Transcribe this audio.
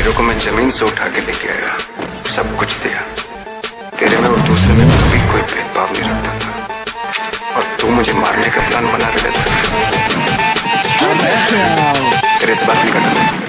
तेरे को मैं ज़मीन से उठा के लेके आया। सब कुछ दिया। तेरे में और दूसरे में कभी कोई भेदभाव नहीं रखता था। और तू मुझे मारने का प्लान बना रहे थे। अच्छा। तेरे से बात नहीं करना।